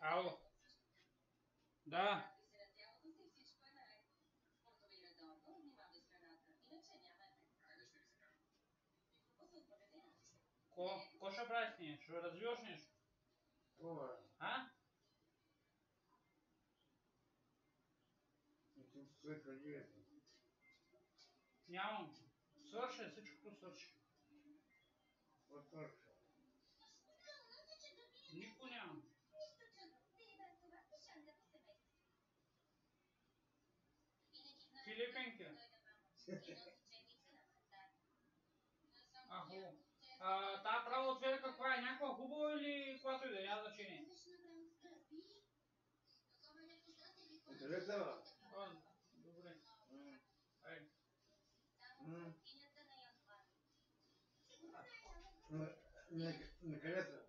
Алло. Да. Ко, ко ще правиш с нея? Ще развиваш нещо? А? Нет. Нямам. Свърши, всичкото свърши. Вот. Нико нямам. Филипенки. Ахо. А, та права отведа каква е? Някаква хубава или която и да? Няма значение. Интересно? Добре. Ай. м. М, Наконец-то.